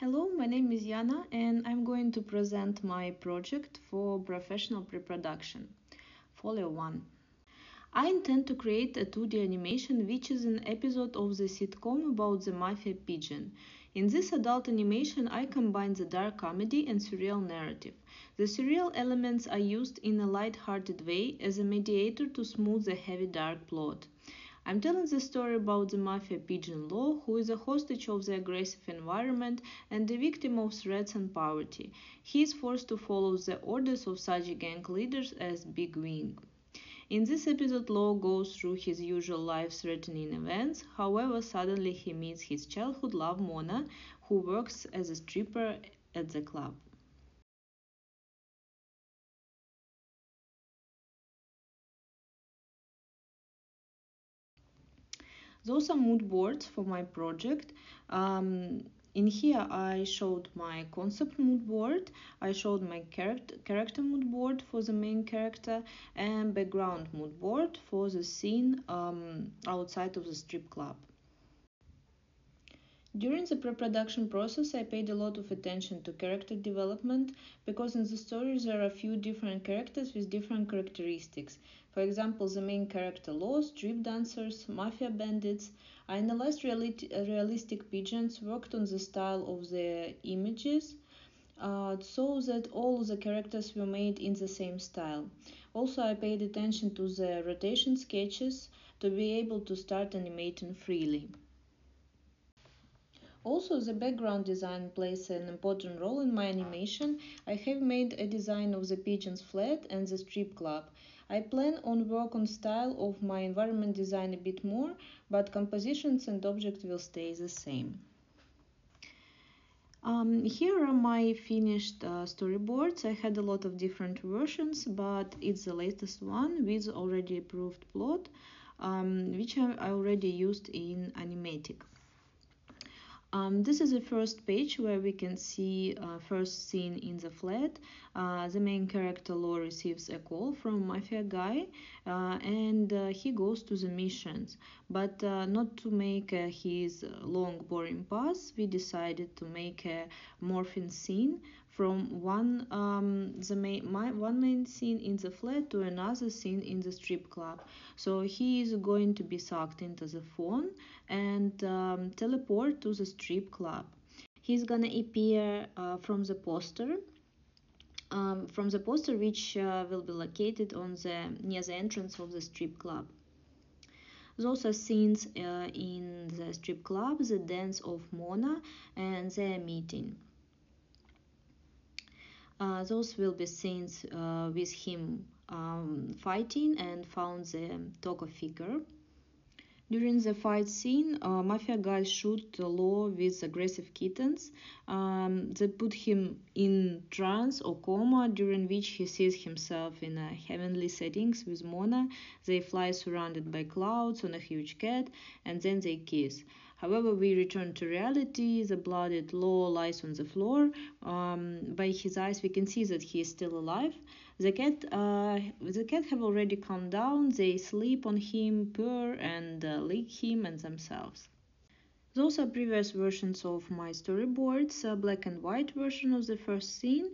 Hello, my name is Yana and I'm going to present my project for professional pre-production. Folio 1. I intend to create a 2D animation which is an episode of the sitcom about the mafia pigeon. In this adult animation, I combine the dark comedy and surreal narrative. The surreal elements are used in a light-hearted way as a mediator to smooth the heavy dark plot. I'm telling the story about the mafia pigeon Law, who is a hostage of the aggressive environment and the victim of threats and poverty. He is forced to follow the orders of such gang leaders as Big Wing. In this episode, Law goes through his usual life-threatening events. However, suddenly he meets his childhood love Mona, who works as a stripper at the club. Those are mood boards for my project. Um, in here I showed my concept mood board, I showed my character, character mood board for the main character and background mood board for the scene um, outside of the strip club. During the pre-production process, I paid a lot of attention to character development because in the story there are a few different characters with different characteristics. For example, the main character Law, strip dancers, mafia bandits. I analyzed realistic pigeons, worked on the style of the images, uh, so that all the characters were made in the same style. Also, I paid attention to the rotation sketches to be able to start animating freely. Also, the background design plays an important role in my animation. I have made a design of the pigeon's flat and the strip club. I plan on work on style of my environment design a bit more, but compositions and objects will stay the same. Um, here are my finished uh, storyboards. I had a lot of different versions, but it's the latest one with already approved plot, um, which I already used in Animatic. Um, this is the first page where we can see uh, first scene in the flat. Uh, the main character Law receives a call from mafia guy uh, and uh, he goes to the missions. But uh, not to make uh, his long boring pass, we decided to make a morphing scene from one um, the main my, one main scene in the flat to another scene in the strip club. So he is going to be sucked into the phone and um, teleport to the strip club. He's gonna appear uh, from the poster. Um, from the poster which uh, will be located on the near the entrance of the strip club. Those are scenes uh, in the strip club, the dance of Mona and their meeting. Uh, those will be scenes uh, with him um, fighting and found the Toko figure. During the fight scene, uh, mafia guys shoot the Law with aggressive kittens. Um, they put him in trance or coma, during which he sees himself in heavenly settings with Mona. They fly surrounded by clouds on a huge cat, and then they kiss. However, we return to reality. The blooded Law lies on the floor. Um, by his eyes, we can see that he is still alive. The cat, uh, the cat have already calmed down. They sleep on him, purr, and uh, lick him and themselves. Those are previous versions of my storyboards, a black and white version of the first scene.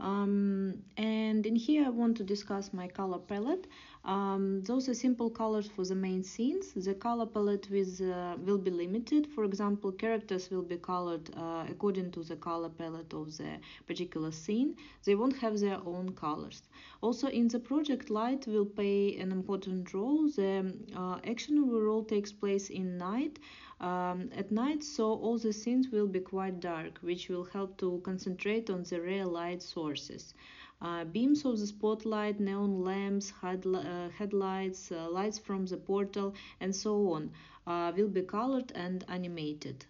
Um, and in here I want to discuss my color palette. Um, those are simple colors for the main scenes. The color palette with, uh, will be limited. For example, characters will be colored uh, according to the color palette of the particular scene. They won't have their own colors. Also, in the project, light will play an important role. The uh, action overall takes place in night. Um, at night, so all the scenes will be quite dark, which will help to concentrate on the real light sources. Uh, beams of the spotlight, neon lamps, uh, headlights, uh, lights from the portal, and so on uh, will be colored and animated.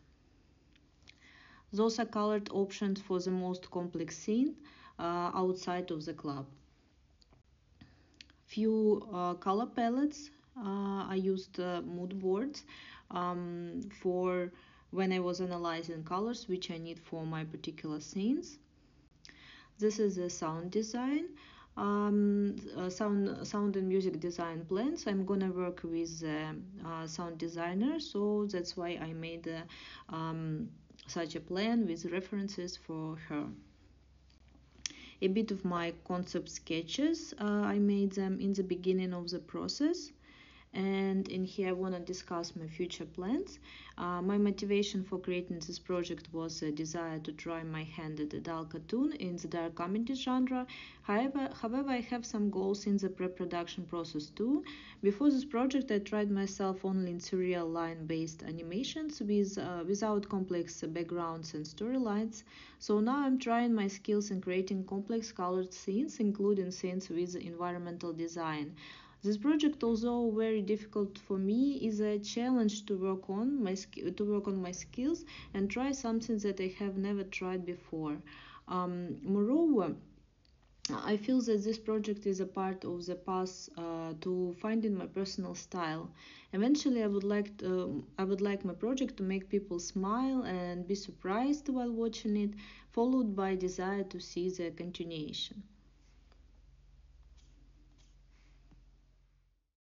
Those are colored options for the most complex scene uh, outside of the club. Few uh, color palettes. I used mood boards um, for when I was analyzing colors which I need for my particular scenes. This is a sound design. Um, sound sound and music design plans i'm gonna work with uh, sound designer so that's why i made um, such a plan with references for her a bit of my concept sketches uh, I made them in the beginning of the process and in here I want to discuss my future plans. Uh, my motivation for creating this project was a desire to try my hand at adult cartoon in the dark comedy genre. However, however, I have some goals in the pre-production process too. Before this project, I tried myself only in serial line-based animations with uh, without complex backgrounds and storylines. So now I'm trying my skills in creating complex colored scenes, including scenes with environmental design. This project, although very difficult for me, is a challenge to work on my to work on my skills and try something that I have never tried before. Um, moreover, I feel that this project is a part of the path uh, to finding my personal style. Eventually, I would like to, I would like my project to make people smile and be surprised while watching it, followed by desire to see the continuation.